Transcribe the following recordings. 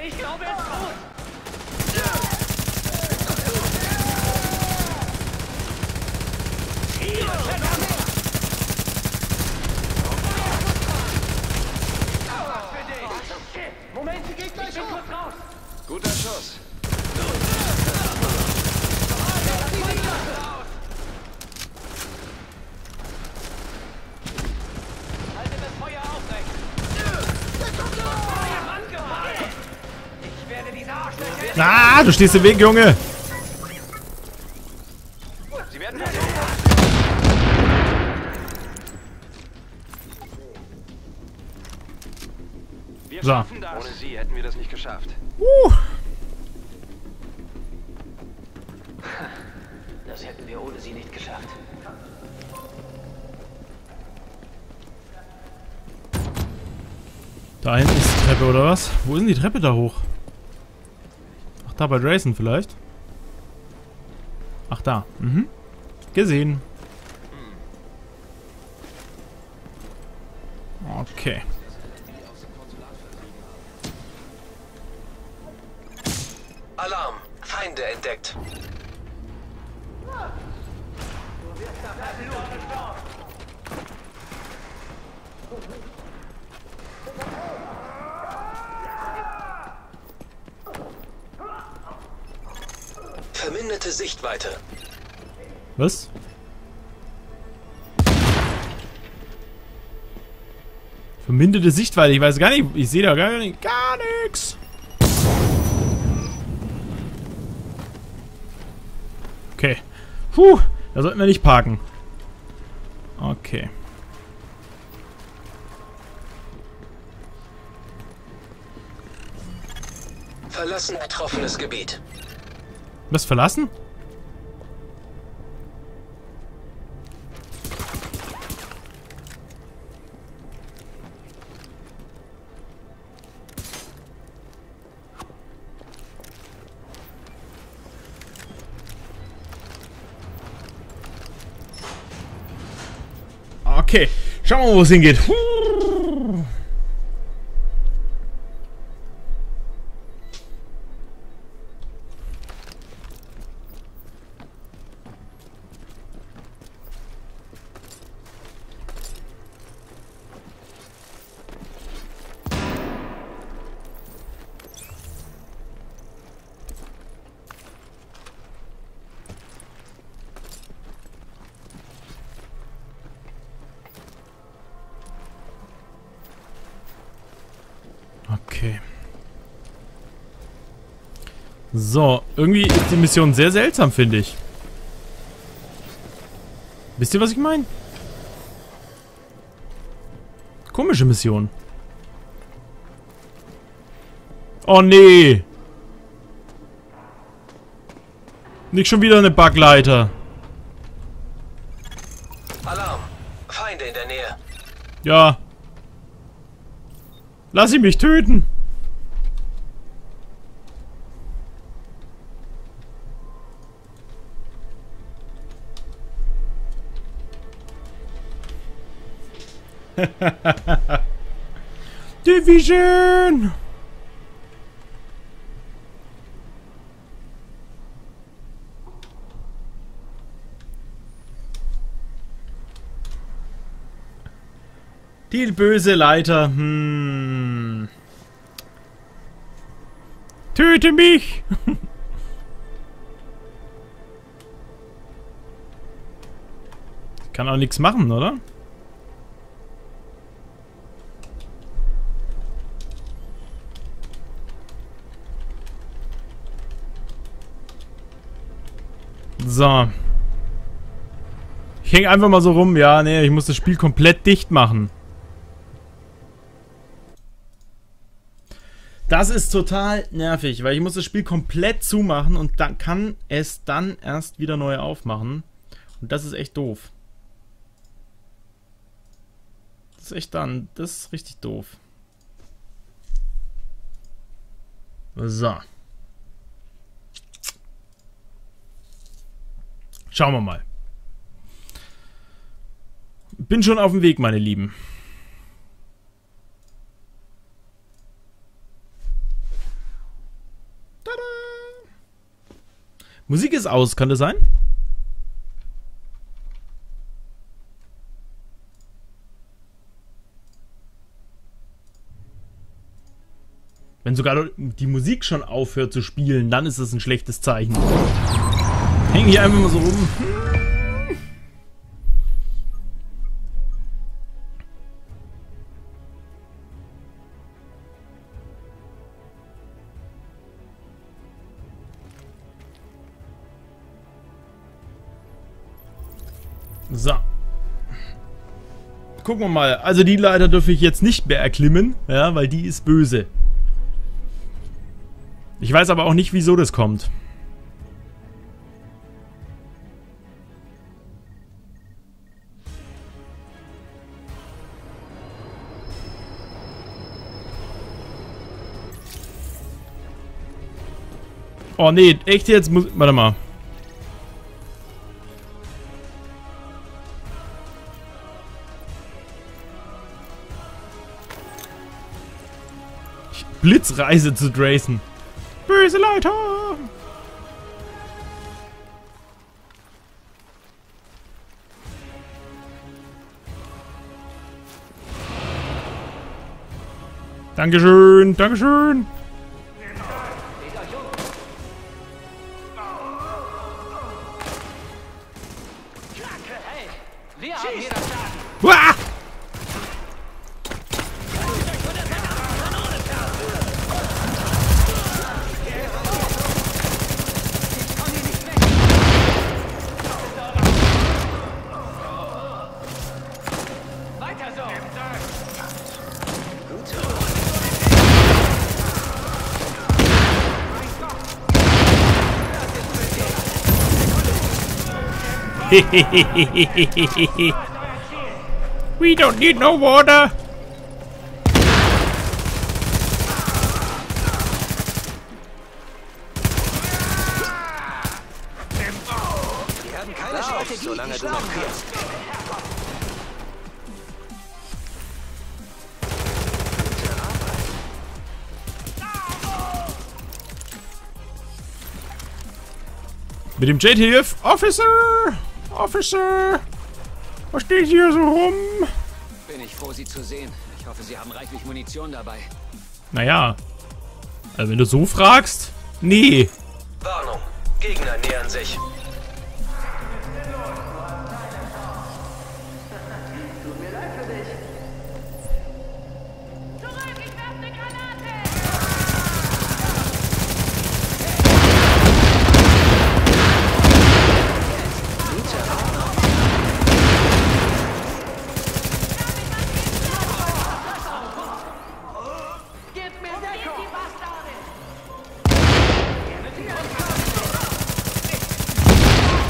Ich glaube, er ist tot. Moment, sie geht gleich ich bin kurz raus! Guter Schuss. Halte das Feuer aufrecht! Feuer angebracht! Ich werde diese Arschlöcher... Ah, du stehst im Weg, Junge. Sie werden. Wir So. schaffen das. Ohne Sie hätten wir das nicht geschafft. Uh. Das hätten wir ohne sie nicht geschafft. Da hinten ist die Treppe, oder was? Wo ist denn die Treppe da hoch? Da bei Drayson vielleicht? Ach, da. Mhm. Gesehen. Okay. Alarm! Feinde entdeckt. Verminderte Sichtweite. Was? Verminderte Sichtweite. Ich weiß gar nicht. Ich sehe da gar nicht. Gar nichts. Okay. Puh. Da sollten wir nicht parken. Okay. Verlassen betroffenes Gebiet. Was verlassen? Okay, schauen wir mal, wo es hingeht. Okay. So, irgendwie ist die Mission sehr seltsam, finde ich. Wisst ihr, was ich meine? Komische Mission. Oh nee. Nicht schon wieder eine Bugleiter. Alarm! Feinde in der Nähe. Ja. Lass sie mich töten. Division! Die böse Leiter. Hm. Töte mich! Kann auch nichts machen, oder? So. Ich hänge einfach mal so rum. Ja, nee, ich muss das Spiel komplett dicht machen. Das ist total nervig, weil ich muss das Spiel komplett zumachen und dann kann es dann erst wieder neu aufmachen. Und das ist echt doof. Das ist echt dann, das ist richtig doof. So. Schauen wir mal. Bin schon auf dem Weg, meine Lieben. Tada! Musik ist aus, kann das sein? Wenn sogar die Musik schon aufhört zu spielen, dann ist das ein schlechtes Zeichen. Hängen hier einfach mal so rum. So. Gucken wir mal. Also die Leiter dürfe ich jetzt nicht mehr erklimmen, ja, weil die ist böse. Ich weiß aber auch nicht, wieso das kommt. Oh nee, echt jetzt muss... Warte mal. Blitzreise zu Drayson. Böse Leute! Dankeschön, Dankeschön. Wir haben hier we don't need no water. Wir haben keine Strategie, solange die du noch schlagen kannst. Mit dem JTF Officer! Officer! Was steht hier so rum? Bin ich froh, Sie zu sehen. Ich hoffe, Sie haben reichlich Munition dabei. Naja. Also wenn du so fragst, nee. Warnung. Gegner nähern sich.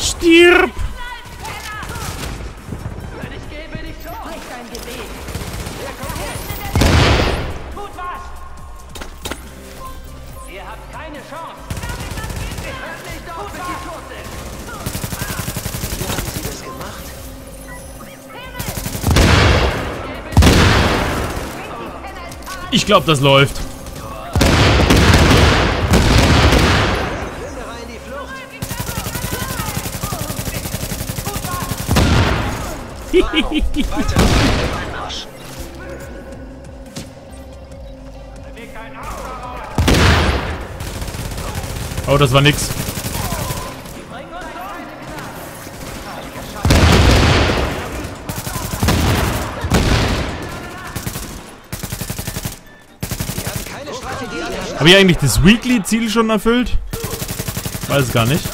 Штирп! Ich glaube, das läuft. Oh, das war nix. Wir haben keine Strategie, die schlagen Habe ich eigentlich das Weekly-Ziel schon erfüllt? Weiß es gar nicht.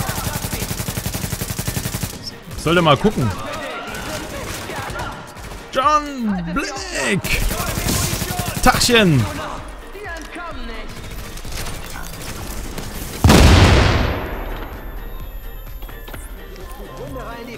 Ich sollte mal gucken. John Black! Tachchen! Die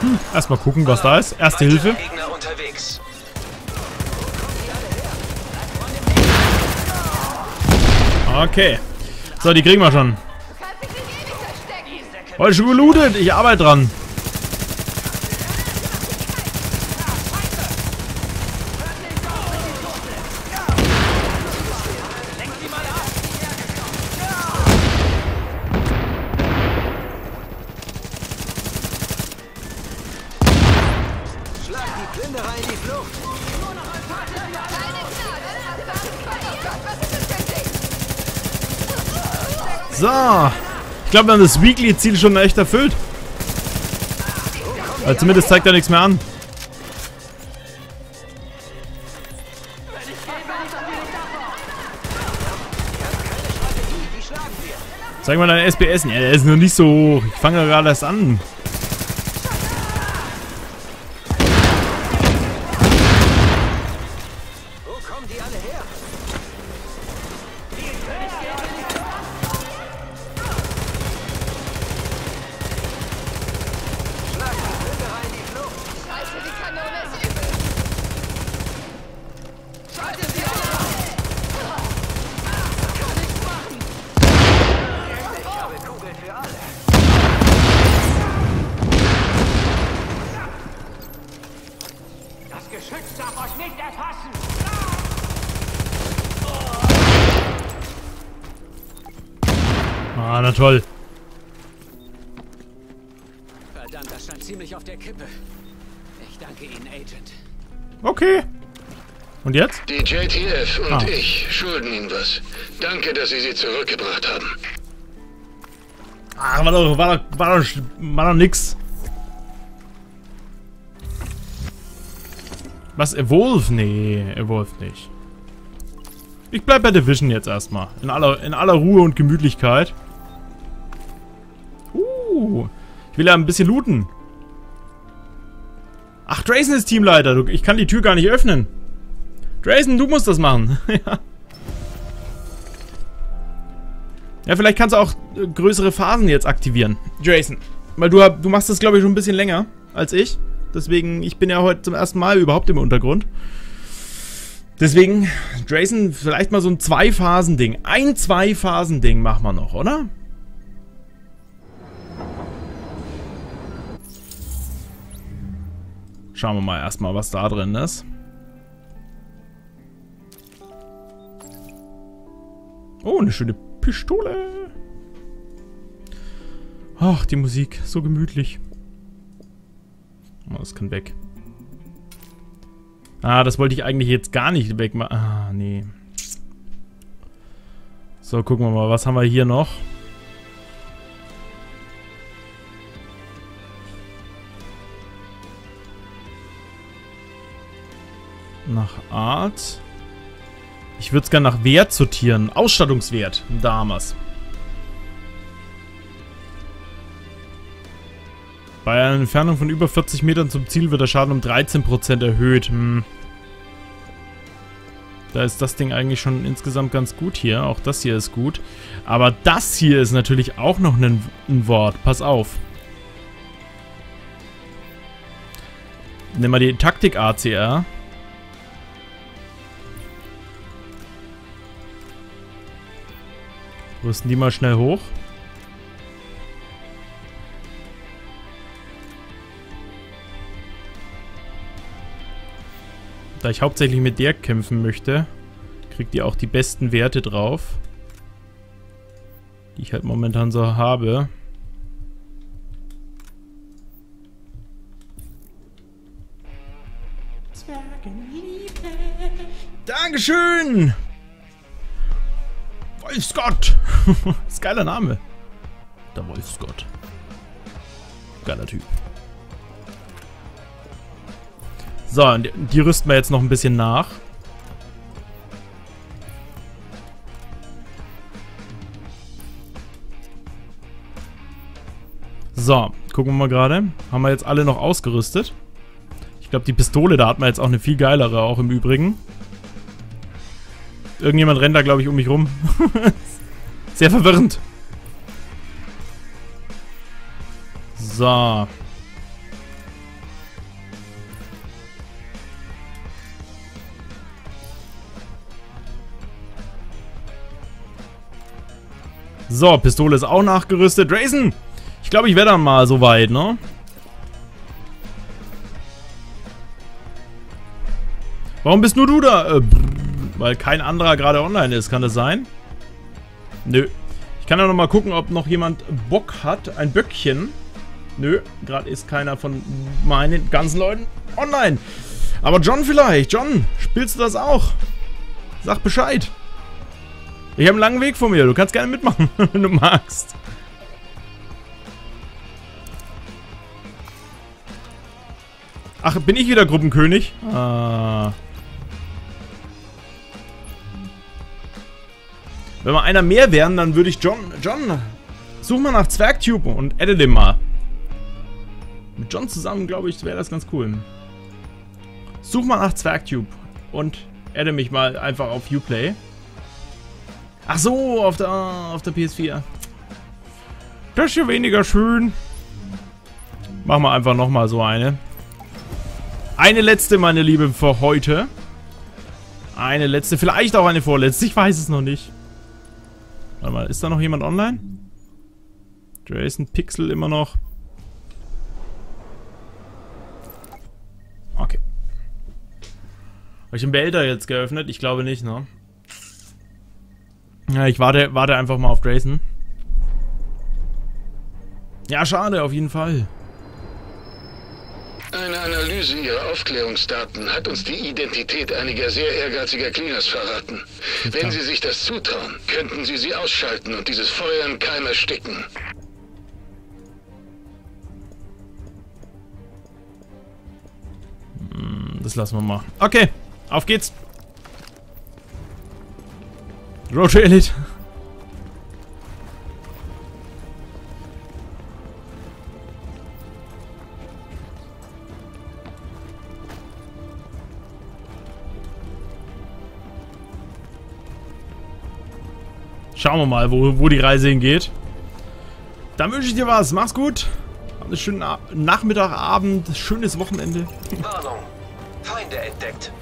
Hm, erstmal gucken, was da ist. Erste Hilfe. Okay. So, die kriegen wir schon. Heute schon gelootet. Ich arbeite dran. Plünderer in die Flucht. Keine Gnade. Was ist das für ein Ding? So. Ich glaube, wir haben das Weekly-Ziel schon echt erfüllt. Also zumindest zeigt er nichts mehr an. Zeig mal dein SBS. Ja, der ist noch nicht so hoch. Ich fange gerade erst an. Geschütz darf euch nicht erfassen. Ah, na toll. Verdammt, das stand ziemlich auf der Kippe. Ich danke Ihnen, Agent. Okay. Und jetzt? Die JTF und Ah. ich schulden Ihnen was. Danke, dass Sie sie zurückgebracht haben. Ah, war doch, war doch, war doch, war doch nix. Was, Evolve? Nee, Evolve nicht. Ich bleib bei Division jetzt erstmal. In aller, in aller Ruhe und Gemütlichkeit. Uh, ich will ja ein bisschen looten. Ach, Drayson ist Teamleiter. Du, ich kann die Tür gar nicht öffnen. Drayson, du musst das machen. ja. Ja, vielleicht kannst du auch äh, größere Phasen jetzt aktivieren. Jason. Weil du, du machst das, glaube ich, schon ein bisschen länger als ich. Deswegen, ich bin ja heute zum ersten Mal überhaupt im Untergrund. Deswegen, Jason, vielleicht mal so ein Zwei-Phasen-Ding. Ein Zwei-Phasen-Ding machen wir noch, oder? Schauen wir mal erstmal, was da drin ist. Oh, eine schöne Pistole. Ach, die Musik. So gemütlich. Oh, das kann weg. Ah, das wollte ich eigentlich jetzt gar nicht wegmachen. Ah, nee. So, gucken wir mal. Was haben wir hier noch? Nach Art. Ich würde es gerne nach Wert sortieren. Ausstattungswert. Damals. Bei einer Entfernung von über 40 Metern zum Ziel wird der Schaden um 13% erhöht. Hm. Da ist das Ding eigentlich schon insgesamt ganz gut hier. Auch das hier ist gut. Aber das hier ist natürlich auch noch ein, ein Wort. Pass auf. Nimm mal die Taktik ACR. Rüsten die mal schnell hoch. Ich hauptsächlich mit der kämpfen möchte, kriegt ihr auch die besten Werte drauf. Die ich halt momentan so habe. Dankeschön! Wolfsgott! ist geiler Name. Der Wolfsgott. Geiler Typ. So, und die, die rüsten wir jetzt noch ein bisschen nach. So, gucken wir mal gerade. Haben wir jetzt alle noch ausgerüstet? Ich glaube, die Pistole, da hat man jetzt auch eine viel geilere, auch im Übrigen. Irgendjemand rennt da, glaube ich, um mich rum. Sehr verwirrend. So. So, Pistole ist auch nachgerüstet. Drayson! Ich glaube, ich wäre dann mal so weit, ne? Warum bist nur du da? Äh, weil kein anderer gerade online ist, kann das sein? Nö. Ich kann ja noch mal gucken, ob noch jemand Bock hat. Ein Böckchen. Nö, gerade ist keiner von meinen ganzen Leuten online. Aber John vielleicht. John, spielst du das auch? Sag Bescheid. Ich habe einen langen Weg vor mir. Du kannst gerne mitmachen, wenn du magst. Ach, bin ich wieder Gruppenkönig? Ah. Wenn wir einer mehr wären, dann würde ich John... John, such mal nach Zwergtube und adde den mal. Mit John zusammen, glaube ich, wäre das ganz cool. Such mal nach Zwergtube und adde mich mal einfach auf Uplay. Ach so, auf der, auf der PS4. Das ist ja weniger schön. Machen wir einfach nochmal so eine. Eine letzte, meine Lieben, für heute. Eine letzte, vielleicht auch eine vorletzte. Ich weiß es noch nicht. Warte mal, ist da noch jemand online? Jason Pixel immer noch. Okay. Habe ich den Behälter jetzt geöffnet? Ich glaube nicht, ne? Ja, ich warte, warte einfach mal auf Jason. Ja, schade, auf jeden Fall. Eine Analyse Ihrer Aufklärungsdaten hat uns die Identität einiger sehr ehrgeiziger Cleaners verraten. Wenn Sie sich das zutrauen, könnten Sie sie ausschalten und dieses Feuer in Keim ersticken. Das lassen wir mal. Okay, auf geht's. Road to Elite. Schauen wir mal, wo, wo die Reise hingeht. Dann wünsche ich dir was. Mach's gut. Hab einen schönen Nachmittag, Abend, schönes Wochenende. Warnung. Feinde entdeckt.